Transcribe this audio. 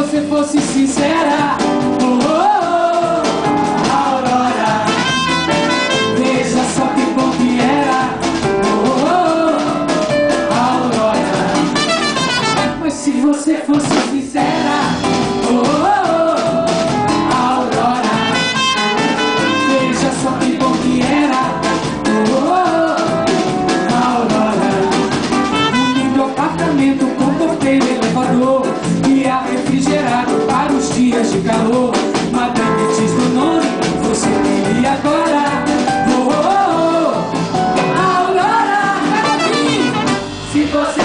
Se você fosse sincera. Oh, oh, oh, Aurora Veja só que bom que era. Oh, oh Aurora Mas se você fosse sincera. Oh, Aurora Veja só que bom que era. Oh, Aurora Um lindo apartamento com porteiro elevador dias de calor. Madame diz meu nome, você me agora. Oh, oh, oh, Aurora, Se você